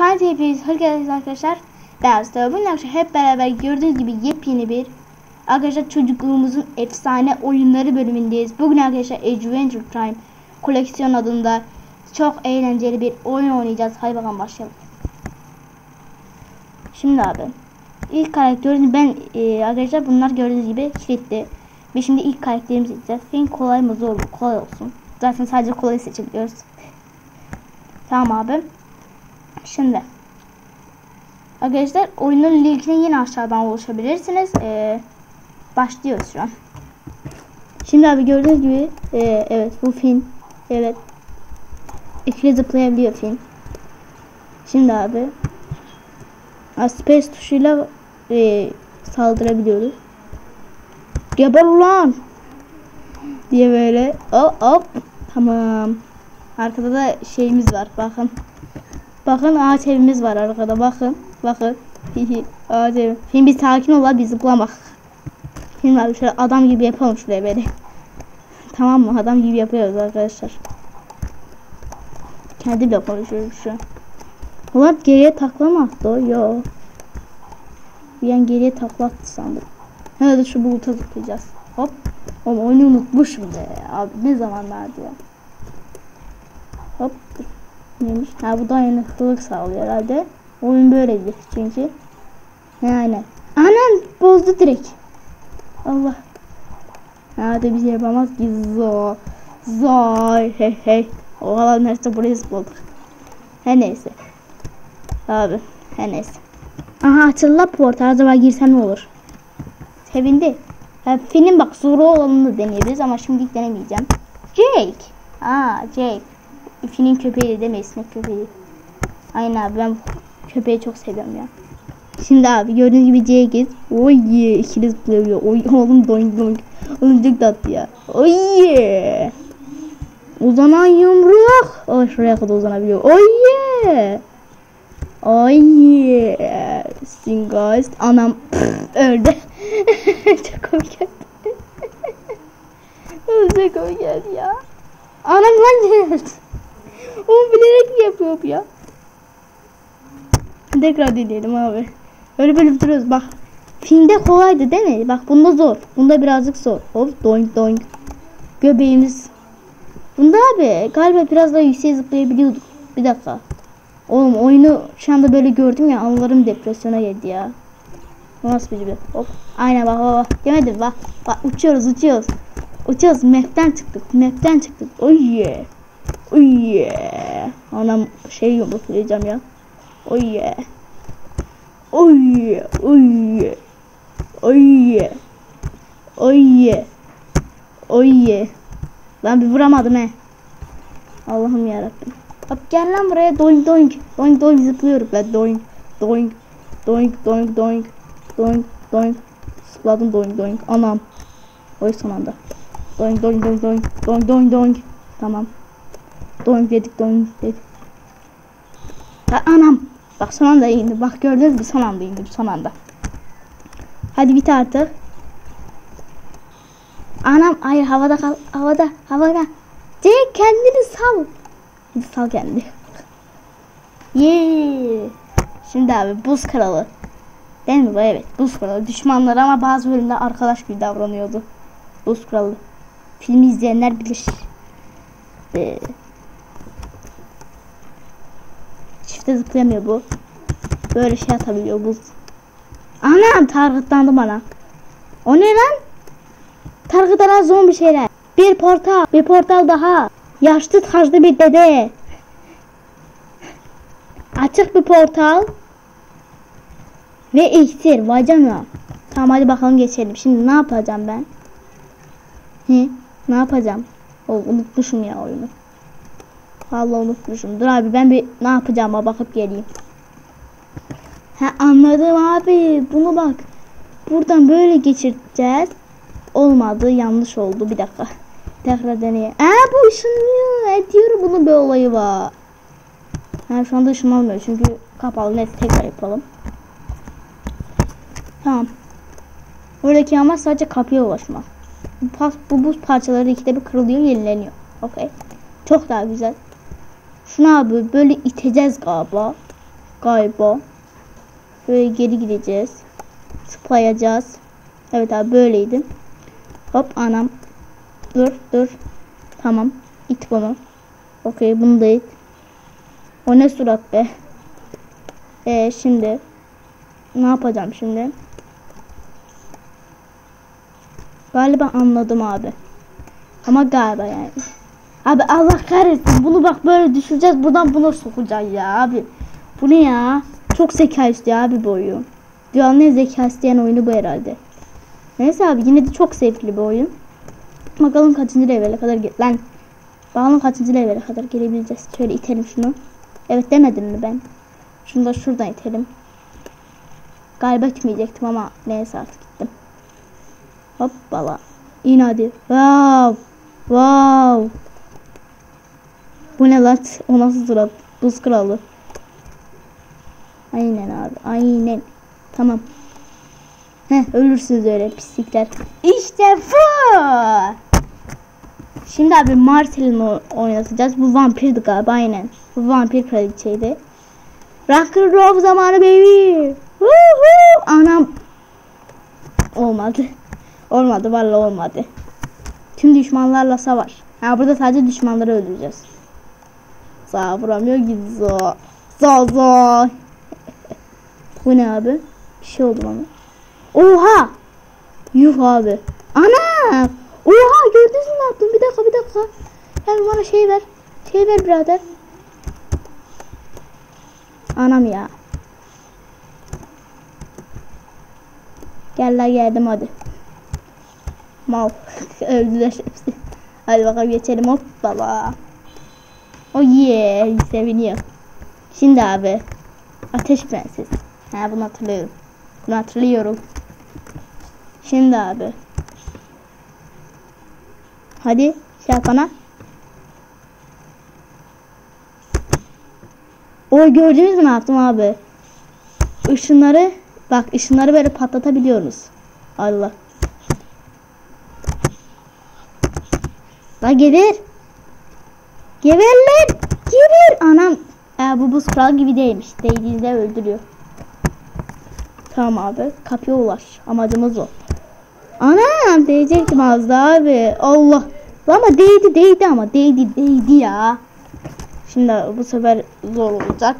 Kanalı hepiniz hoş geldiniz arkadaşlar. Ben Mustafa. Bugün akşam hep beraber gördüğünüz gibi yepyeni bir arkadaşlar çocukluğumuzun efsane oyunları bölümündeyiz. Bugün arkadaşlar Adventure Time koleksiyon adında çok eğlenceli bir oyun oynayacağız. Hadi bakalım başlayalım. Şimdi abi ilk karakterimiz ben e, arkadaşlar bunlar gördüğünüz gibi kilitli. Ve şimdi ilk karakterimizi seçeceğiz. Senin kolay mı zor mu? Kolay olsun. Zaten sadece kolay seçebiliyoruz. Tamam abi. Şimdi arkadaşlar oyunun linkini yine aşağıdan ulaşabilirsiniz. Ee, başlıyoruz şu an. Şimdi abi gördüğünüz gibi e, evet bu film evet ikili zıplayabiliyor film. Şimdi abi space tuşuyla e, saldırabiliyoruz. Geber ulan diye böyle hop hop tamam. Arkada da şeyimiz var bakın. Bakın ağaç evimiz var arkada bakın. Bakın. ağaç ev. Şimdi bir sakin ol bir zıplamak. Şimdi abi şöyle adam gibi yapalım şuraya böyle. tamam mı? Adam gibi yapıyoruz arkadaşlar. Kendimle konuşuyorum şu an. Ulan geriye taklama attı o. Yo. Yani geriye takla attı sandım. Herhalde şu buluta zıplayacağız. Hop. Oğlum oyunu unutmuşum de Abi ne zamanlardı ya. Hop. Neymiş? Ha bu dayanıklılık sağlıyor herhalde. Oyun böyledir çünkü. Yani. Anan bozdu direkt. Allah. Hadi bir şey yapamaz ki zo. Zo. Hey hey. O kadar nerede buraya zıpladık. Her neyse. Abi. Her neyse. Aha açıldı portal. Acaba girsem ne olur? Sevindi. Ha, film bak zoru olanını deneyebiliriz ama şimdilik denemeyeceğim. Jake. Aa Jake. Finin köpeği değil mi? Esnek köpeği. Aynen abi ben köpeği çok seviyorum ya. Şimdi abi gördüğünüz gibi C'ye git. Oy ye. İkili zıplıyor. Oy oğlum doink doink. Oğlum çok tatlı ya. Oy. Uzanan yumruk. O şuraya kadar uzanabiliyor. Oy. Oy ye. Singast. Anam pff, öldü. çok komik çok komik ya. Anam lan geldi. Onu bilerek mi yapıyor ya? Tekrar deneyelim abi. Öyle böyle duruyoruz bak. Filmde kolaydı değil mi? Bak bunda zor. Bunda birazcık zor. Hop doink doink. Göbeğimiz. Bunda abi galiba biraz daha yükseğe zıplayabiliyorduk. Bir dakika. Oğlum oyunu şu anda böyle gördüm ya anılarım depresyona geldi ya. Nasıl bir gibi? Hop. Aynen bak bak bak. Demedim bak. Bak uçuyoruz uçuyoruz. Uçuyoruz. Map'ten çıktık. Map'ten çıktık. Oh yeah. Oh yeah. Anam şey yumruklayacağım ya. Oh yeah. Yeah. Oh yeah. Oh yeah. Ben bir vuramadım he. Allah'ım yarabbim. Bak gel lan buraya doink doink. Doink doink zıplıyorum ben doink. Doink. Doink doink doink. Doink doink. Zıpladım doink doink. Anam. Oy son anda. Doink doink doink doink. Doink doink doink. Tamam. Doink dedik doink dedik. Ha, anam. Bak son anda indi. Bak gördünüz mü son anda indi. Son anda. Hadi bit artık. Anam hayır havada kal. Havada. Havada. Cenk kendini sal. Hadi sal kendini. Yeah. Şimdi abi buz kralı. Değil mi bu? Evet. Buz kralı. Düşmanlar ama bazı bölümde arkadaş gibi davranıyordu. Buz kralı. Filmi izleyenler bilir. Ee, çifte zıplayamıyor bu. Böyle şey atabiliyor buz. Anam targıtlandı bana. O ne lan? Targıtlanan zombi şeyler. Bir portal. Bir portal daha. Yaşlı tarzlı bir dede. Açık bir portal. Ve iksir. Vay canına. Tamam hadi bakalım geçelim. Şimdi ne yapacağım ben? He? Ne yapacağım? O, unutmuşum ya oyunu. Vallahi unutmuşum. Dur abi ben bir ne yapacağıma bakıp geleyim. Ha anladım abi. Bunu bak. Buradan böyle geçireceğiz. Olmadı. Yanlış oldu. Bir dakika. Tekrar deneye. Aa bu ışınlıyor. Evet diyorum bunun bir olayı var. Ha şu anda ışınlanmıyor. Çünkü kapalı. Neyse tekrar yapalım. Tamam. Buradaki amaç sadece kapıya ulaşmak. Bu, bu buz parçaları ikide bir kırılıyor, yenileniyor. Okey. Çok daha güzel. Şunu abi böyle iteceğiz galiba. Galiba. Böyle geri gideceğiz. Zıplayacağız. Evet abi böyleydi. Hop anam. Dur dur. Tamam. İt bunu. Okey bunu da it. O ne surat be. Ee, şimdi. Ne yapacağım şimdi? Galiba anladım abi. Ama galiba yani. Abi Allah kahretsin. Bunu bak böyle düşüreceğiz. Buradan buna sokacağız ya abi. Bu ne ya? Çok zeka istiyor abi bu oyun. Dünyanın en zeka isteyen oyunu bu herhalde. Neyse abi yine de çok zevkli bir oyun. Bakalım kaçıncı levele kadar gel lan. Bakalım kaçıncı levele kadar gelebileceğiz. Şöyle itelim şunu. Evet demedim mi ben? Şunu da şuradan itelim. Galiba gitmeyecektim ama neyse artık gittim. Hoppala. İn hadi. Wow. Wow. Bu ne lan? O nasıl surat? Buz kralı. Aynen abi. Aynen. Tamam. Heh, ölürsünüz öyle pislikler. İşte bu. Şimdi abi Marcelin'i oynatacağız. Bu vampirdi galiba aynen. Bu vampir kraliçeydi. Rock and roll zamanı baby. Woohoo! Anam. Olmadı. Olmadı vallahi olmadı. Tüm düşmanlarla savaş. Ha burada sadece düşmanları öldüreceğiz. Sağ vuramıyor ki zo. Zo zo. Bu ne abi? Bir şey oldu bana. Oha! Yuh abi. Ana! Oha gördünüz mü ne yaptım? Bir dakika bir dakika. Yani bana şey ver. Şey ver birader. Anam ya. Gel la geldim hadi. Mal. Öldüler hepsi. Hadi bakalım geçelim hoppala. Oh yeah seviniyor. Şimdi abi. Ateş prenses. Ha bunu hatırlıyorum. Bunu hatırlıyorum. Şimdi abi. Hadi şey yap bana. O gördünüz mü ne yaptım abi? Işınları bak ışınları böyle patlatabiliyoruz. Allah. La geber. Geber lan. Geber. Anam. E, bu buz kral gibi değilmiş. Değdiğinde öldürüyor. Tamam abi. Kapıya ulaş. Amacımız o. Anam değecektim az daha abi. Allah. Ama değdi değdi ama değdi değdi ya. Şimdi bu sefer zor olacak.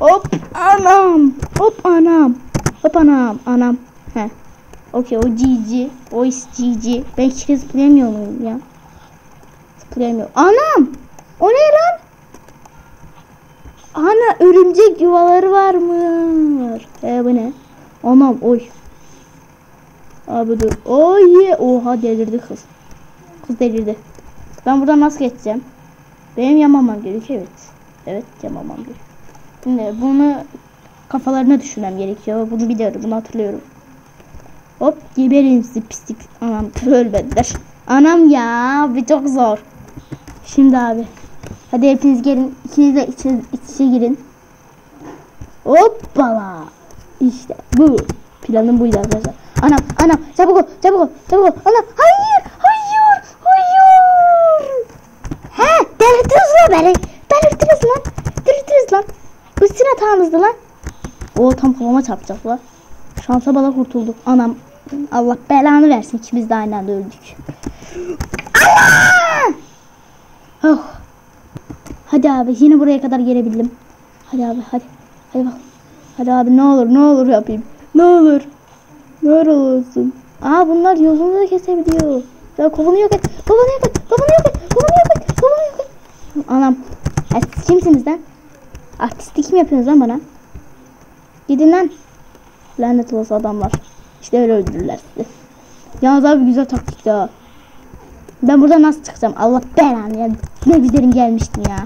Hop anam. Hop anam. Hop anam. Anam. He. Okey o GG. O is GG. Ben hiç zıplayamıyor muyum ya? Zıplayamıyor. Anam. O ne lan? Ana örümcek yuvaları var mı? E bu ne? Anam oy. Abi dur. Oy. Oha delirdi kız. Kız delirdi. Ben buradan nasıl geçeceğim? Benim yamamam gerekiyor evet. Evet yamamam gerekiyor. Şimdi bunu kafalarına düşürmem gerekiyor. Bunu biliyorum. Bunu hatırlıyorum. Hop geberin sizi pislik. Anam ölmediler. Anam ya bir çok zor. Şimdi abi. Hadi hepiniz gelin. İkiniz de içe, iç içe girin. Hoppala. İşte bu. Planım buydu arkadaşlar. Anam anam çabuk ol çabuk ol çabuk ol. Anam hayır hayır hayır. He delirttiniz lan beni. Delirttiniz lan. Delirttiniz lan. Bu sizin hatanızdı lan. O tam kafama çarpacak lan. Şansa bala kurtulduk. Anam Allah belanı versin ikimiz de aynı anda öldük. Allah! Oh. Hadi abi yine buraya kadar gelebildim. Hadi abi hadi. Hadi bak. Hadi abi ne olur ne olur yapayım. Ne olur. Ne olursun. Aa bunlar yolunu da kesebiliyor. Ya kovanı yok et. Kovanı yok et. Kovanı yok et. Kovanı yok et. Kovanı yok et. Anam. Ya siz kimsiniz lan? Artistlik mi yapıyorsunuz lan bana? Gidin lan. Lanet olası adamlar. İşte öyle öldürürler sizi. Yalnız abi güzel taktik ya. Ben burada nasıl çıkacağım? Allah belanı ya. Ne güzelim gelmiştim ya.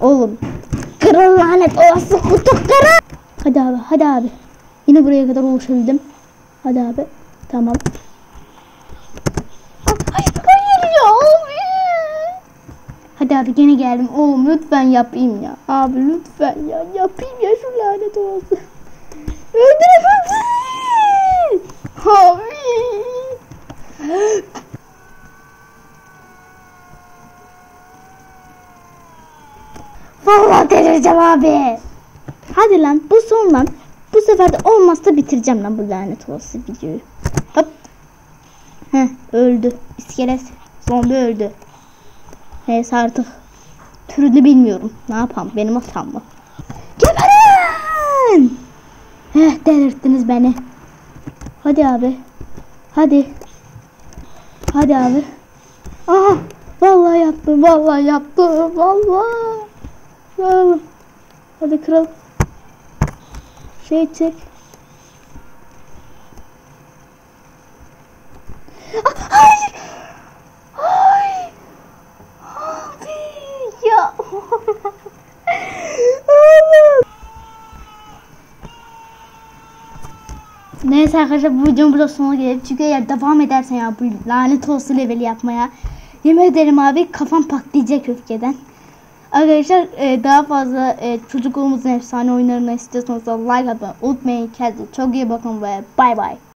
Oğlum. Kırıl lanet olası kutu kırıl. Hadi abi hadi abi. Yine buraya kadar ulaşabildim. Hadi abi. Tamam. Ah, Hayır ya abi. Hadi abi gene geldim. Oğlum lütfen yapayım ya. Abi lütfen ya. Yapayım ya şu lanet olası. Seni. Abi. Vallahi delireceğim abi. Hadi lan bu son lan. Bu sefer de olmazsa bitireceğim lan bu lanet olası videoyu. Hop. Heh öldü. İskelet zombi öldü. Neyse artık türünü bilmiyorum. Ne yapalım benim hatam mı? Geberin! Heh delirttiniz beni. Hadi abi. Hadi. Hadi abi. Aha. Vallahi yaptım. Vallahi yaptım. Vallahi. Vallahi. Hadi kral. Şey çek. Ah. Hayır. Abi ya. Neyse arkadaşlar bu videonun burada sonuna gelelim. Çünkü eğer devam edersen ya bu lanet olsun leveli yapmaya. Yemin ederim abi kafam patlayacak öfkeden. Arkadaşlar e, daha fazla e, çocukluğumuzun efsane oyunlarını istiyorsanız da like atmayı unutmayın. Kendinize çok iyi bakın ve bay bay.